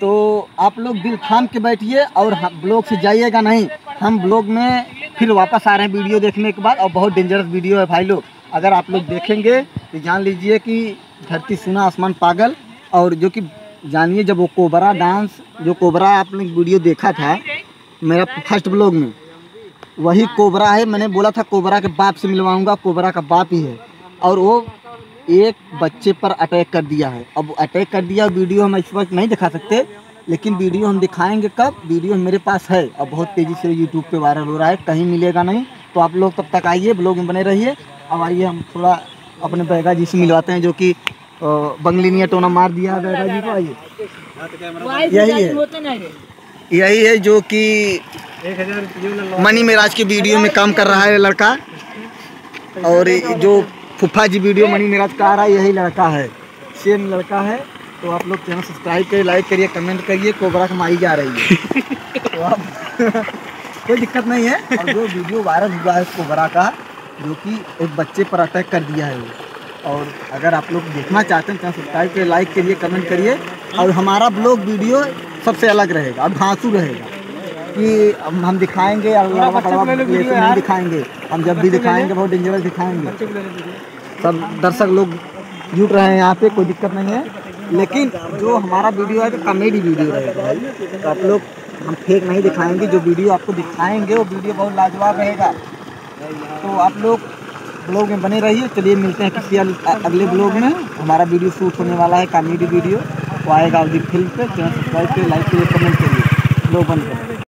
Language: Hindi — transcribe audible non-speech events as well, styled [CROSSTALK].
तो आप लोग दिल थाम के बैठिए और ब्लॉग से जाइएगा नहीं। हम ब्लॉग में फिर वापस आ रहे हैं वीडियो देखने के बाद और बहुत डेंजरस वीडियो है भाई लोग। अगर आप लोग देखेंगे तो जान लीजिए कि धरती सुना आसमान पागल और जो कि जानिए जब वो कोबरा डांस जो कोबरा आपने वीडियो देखा था मेरा फ़र्स्ट ब्लॉग में, वही कोबरा है। मैंने बोला था कोबरा के बाप से मिलवाऊँगा, कोबरा का बाप ही है। और वो एक बच्चे पर अटैक कर दिया है। अब अटैक कर दिया वीडियो हम इस वक्त नहीं दिखा सकते लेकिन वीडियो हम दिखाएँगे कब? वीडियो मेरे पास है। अब बहुत तेज़ी से यूट्यूब पे वायरल हो रहा है कहीं मिलेगा नहीं। तो आप लोग तब तक आइए ब्लॉग में बने रहिए। अब आइए हम थोड़ा अपने बैगा जी से मिलवाते हैं जो कि अ, बंगलिनिया टोना मार दिया है बैगा जी को। आइए। यही है। यही है जो कि मनी मेराज की वीडियो में काम कर रहा है लड़का। और जो फुफा जी वीडियो मनी मेराज का आ रहा है यही लड़का है। सेम लड़का है। तो आप लोग चैनल सब्सक्राइब करिए लाइक करिए कमेंट करिए कोबरा कमाई जा रही है। [LAUGHS] तो आप [LAUGHS] कोई दिक्कत नहीं है। और जो वीडियो वायरल हुआ है कोबरा का जो कि एक बच्चे पर अटैक कर दिया है वो। और अगर आप लोग देखना चाहते हैं चैनल सब्सक्राइब करिए लाइक करिए कमेंट करिए। और हमारा ब्लॉग वीडियो सबसे अलग रहेगा और धांसू रहेगा। कि हम दिखाएँगे नहीं दिखाएँगे। हम जब भी दिखाएँगे बहुत डेंजरस दिखाएँगे। सब दर्शक लोग जुट रहे हैं यहाँ पे, कोई दिक्कत नहीं है। लेकिन जो हमारा वीडियो है तो कॉमेडी वीडियो रहेगा भाई। तो आप लोग, हम फेक नहीं दिखाएँगे, जो वीडियो आपको दिखाएँगे, वो वीडियो बहुत लाजवाब रहेगा। तो आप लोग ब्लॉग में बने रहिए। चलिए मिलते हैं किसी अगले ब्लॉग में। हमारा वीडियो शूट होने वाला है कॉमेडी वीडियो वो आएगा अवधि फ़िल्म पे। चैनल सब्सक्राइब करिए लाइक करिए कमेंट करिए। ब्लॉग बंद करिए।